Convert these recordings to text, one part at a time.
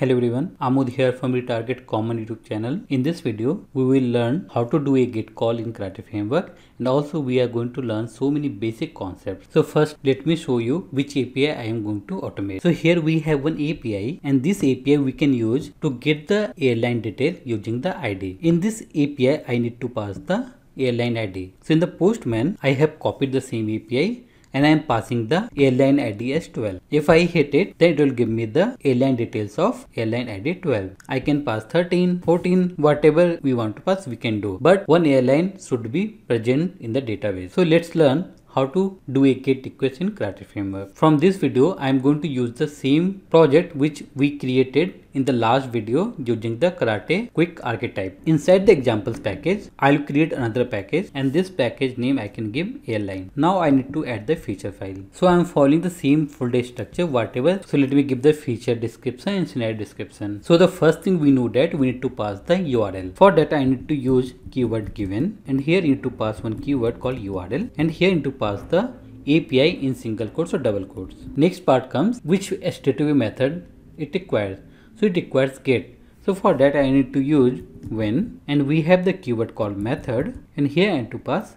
Hello everyone, Amod here from the Retarget Common YouTube channel. In this video, we will learn how to do a get call in Karate Framework and also we are going to learn so many basic concepts. So first, let me show you which API I am going to automate. So here we have one API and this API we can use to get the airline detail using the ID. In this API, I need to pass the airline ID. So in the Postman, I have copied the same API and I am passing the airline ID as 12. If I hit it, then it will give me the airline details of airline ID 12. I can pass 13, 14, whatever we want to pass, we can do. But one airline should be present in the database. So let's learn how to do a get request in Karate Framework. From this video, I am going to use the same project which we created in the last video using the karate quick archetype. Inside the examples package, I'll create another package and this package name I can give airline. Now I need to add the feature file. So I'm following the same folder structure whatever. So let me give the feature description and scenario description. So the first thing we know that we need to pass the URL. For that I need to use keyword given and here you need to pass one keyword called URL and here you need to pass the API in single quotes or double quotes. Next part comes which HTTP method it requires so it requires get so for that I need to use when and we have the keyword called method and here I need to pass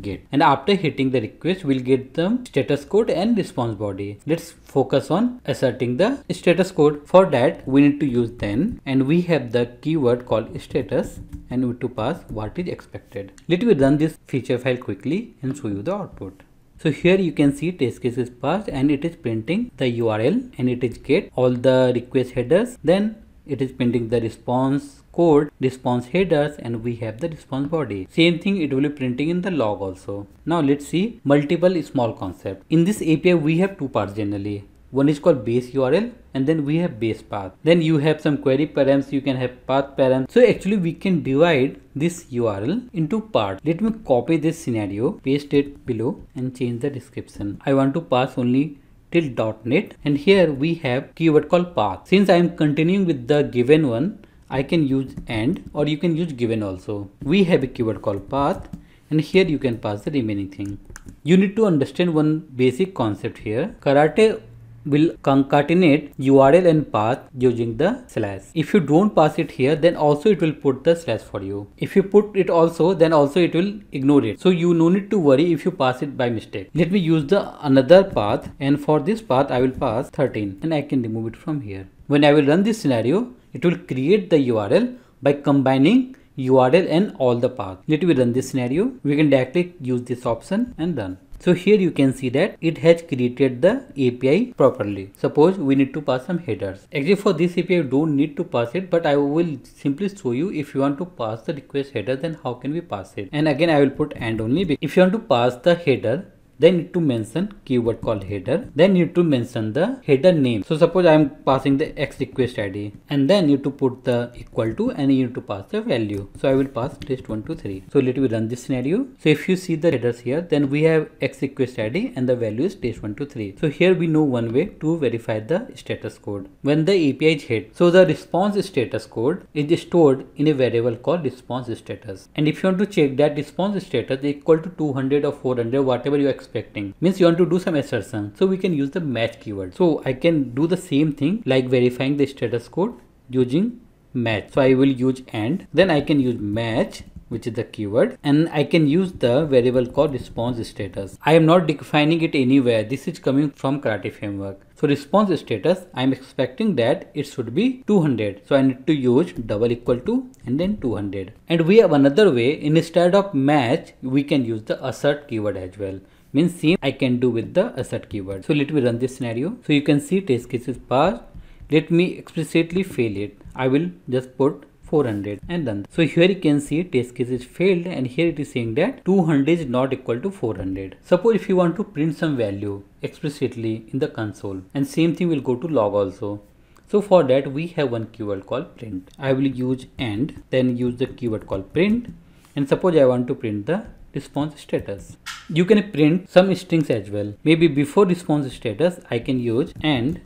get and after hitting the request we'll get the status code and response body. Let's focus on asserting the status code. For that we need to use then and we have the keyword called status and we to pass what is expected. Let me run this feature file quickly and show you the output so here you can see test case is passed and it is printing the URL and it is get all the request headers. Then it is printing the response code, response headers and we have the response body. Same thing it will be printing in the log also. Now let's see multiple small concept. In this API we have two parts generally one is called base url and then we have base path. Then you have some query params you can have path params. So actually we can divide this url into part. Let me copy this scenario paste it below and change the description. I want to pass only till .NET and here we have keyword called path. Since i am continuing with the given one i can use and or you can use given also. We have a keyword called path and here you can pass the remaining thing. You need to understand one basic concept here. Karate will concatenate URL and path using the slash. If you don't pass it here, then also it will put the slash for you. If you put it also, then also it will ignore it. So you no need to worry if you pass it by mistake. Let me use the another path and for this path I will pass 13 and I can remove it from here. When I will run this scenario, it will create the URL by combining URL and all the path. Let me run this scenario. We can directly use this option and done. So here you can see that it has created the API properly. Suppose we need to pass some headers. Actually for this API you don't need to pass it but I will simply show you if you want to pass the request header then how can we pass it. And again I will put and only. If you want to pass the header then need to mention keyword called header. Then you need to mention the header name. So suppose i am passing the x request id and then you need to put the equal to and you need to pass the value. So i will pass test 1 to 3 so let me run this scenario. So if you see the headers here then we have x request id and the value is test 1 to 3 so here we know one way to verify the status code. When the api is hit so the response status code is stored in a variable called response status. And if you want to check that response status equal to 200 or 400 whatever you expect expecting means you want to do some assertion so we can use the match keyword so i can do the same thing like verifying the status code using match so i will use and then i can use match which is the keyword and I can use the variable called response status. I am not defining it anywhere. This is coming from Karate framework. So response status, I am expecting that it should be 200. So I need to use double equal to and then 200. And we have another way instead of match, we can use the assert keyword as well means same I can do with the assert keyword. So let me run this scenario. So you can see test cases passed. Let me explicitly fail it. I will just put 400 and done. So here you can see test case is failed and here it is saying that 200 is not equal to 400. Suppose if you want to print some value explicitly in the console and same thing will go to log also. So for that we have one keyword called print. I will use and then use the keyword called print and suppose I want to print the response status. You can print some strings as well. Maybe before response status, I can use and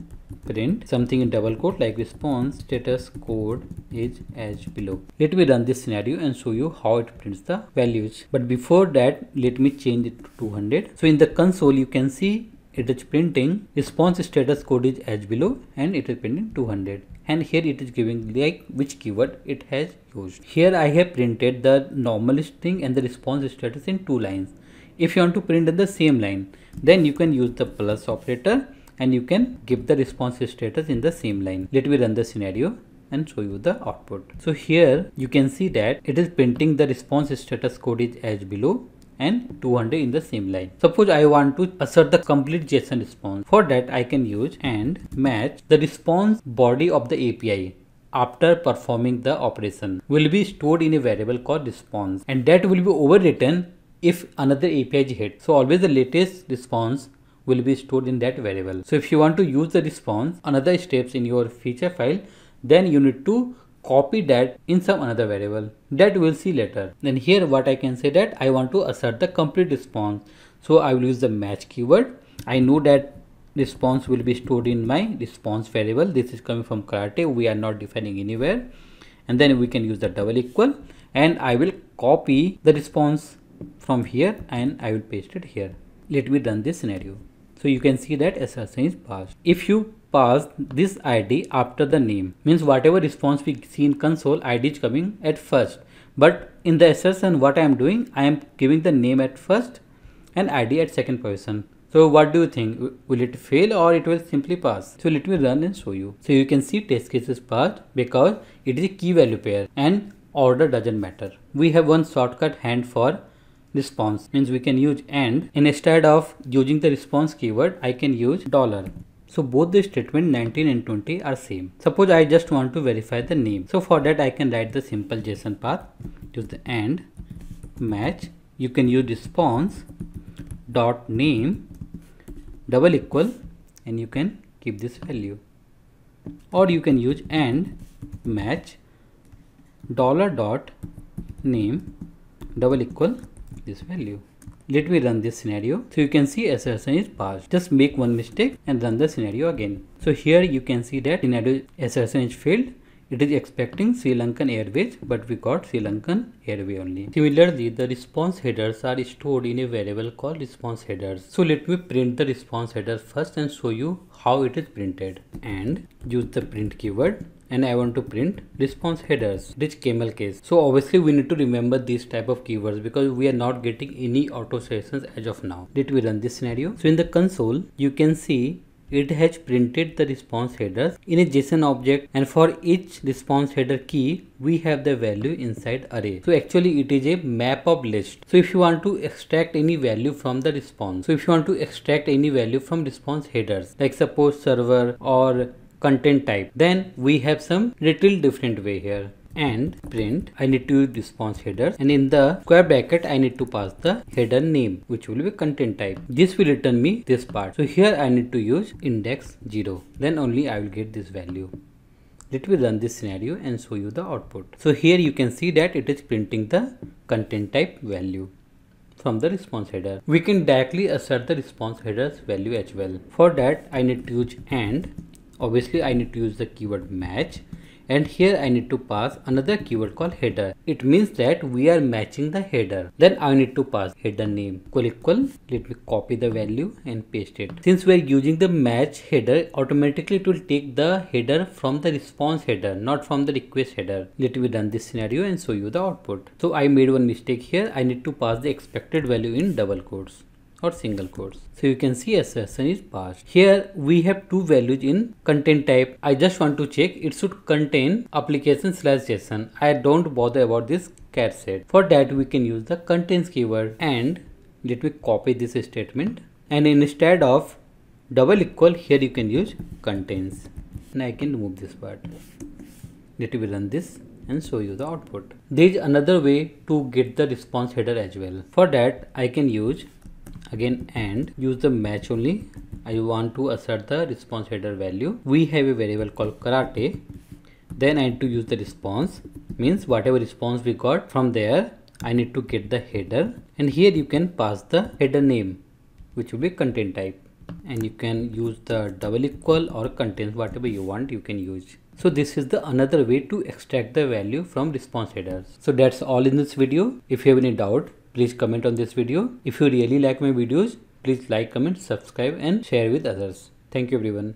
print something in double quote like response status code is as below. Let me run this scenario and show you how it prints the values. But before that, let me change it to 200. So in the console, you can see it is printing response status code is as below and it is printing 200 and here it is giving like which keyword it has used. Here I have printed the normal string and the response status in two lines. If you want to print in the same line then you can use the plus operator and you can give the response status in the same line. Let me run the scenario and show you the output. So here you can see that it is printing the response status code is as below and 200 in the same line. Suppose I want to assert the complete JSON response. For that I can use and match the response body of the API after performing the operation will be stored in a variable called response and that will be overwritten if another API is hit. So always the latest response will be stored in that variable. So if you want to use the response, another steps in your feature file, then you need to copy that in some another variable that we'll see later. Then here what I can say that I want to assert the complete response. So I will use the match keyword. I know that response will be stored in my response variable. This is coming from karate. We are not defining anywhere. And then we can use the double equal and I will copy the response from here and I will paste it here. Let me run this scenario. So you can see that assertion is passed. If you pass this id after the name means whatever response we see in console id is coming at first but in the assertion what I am doing I am giving the name at first and id at second position. So what do you think? Will it fail or it will simply pass? So let me run and show you. So you can see test case is passed because it is a key value pair and order doesn't matter. We have one shortcut hand for response means we can use and instead of using the response keyword I can use dollar so both the statement 19 and 20 are same. Suppose I just want to verify the name. So for that I can write the simple JSON path. Use the and match. You can use response dot name double equal and you can keep this value. Or you can use and match dollar dot name double equal this value. Let me run this scenario. So you can see assertion is passed. Just make one mistake and run the scenario again. So here you can see that scenario assertion is failed. It is expecting Sri Lankan Airways, but we got Sri Lankan Airway only. Similarly, the response headers are stored in a variable called response headers. So let me print the response header first and show you how it is printed. And use the print keyword and I want to print response headers rich camel case. So obviously we need to remember these type of keywords because we are not getting any auto suggestions as of now. Let me run this scenario. So in the console you can see it has printed the response headers in a JSON object and for each response header key we have the value inside array. So actually it is a map of list. So if you want to extract any value from the response. So if you want to extract any value from response headers like suppose server or content type. Then we have some little different way here. And print I need to use response header and in the square bracket I need to pass the header name which will be content type. This will return me this part. So here I need to use index 0 then only I will get this value. Let me run this scenario and show you the output. So here you can see that it is printing the content type value from the response header. We can directly assert the response headers value as well. For that I need to use and obviously I need to use the keyword match and here I need to pass another keyword called header. It means that we are matching the header. Then I need to pass header name equal equal. Let me copy the value and paste it. Since we are using the match header, automatically it will take the header from the response header, not from the request header. Let me run this scenario and show you the output. So I made one mistake here. I need to pass the expected value in double quotes or single quotes. So you can see assertion is passed. Here we have two values in content type. I just want to check it should contain application slash JSON. I don't bother about this charset. For that we can use the contains keyword and let me copy this statement and instead of double equal here you can use contains and I can remove this part. Let me run this and show you the output. There is another way to get the response header as well. For that I can use again and use the match only. I want to assert the response header value. We have a variable called karate. Then I need to use the response. Means whatever response we got from there I need to get the header. And here you can pass the header name which will be content type. And you can use the double equal or contains whatever you want you can use. So this is the another way to extract the value from response headers. So that's all in this video. If you have any doubt please comment on this video if you really like my videos Please like, comment, subscribe and share with others. Thank you everyone.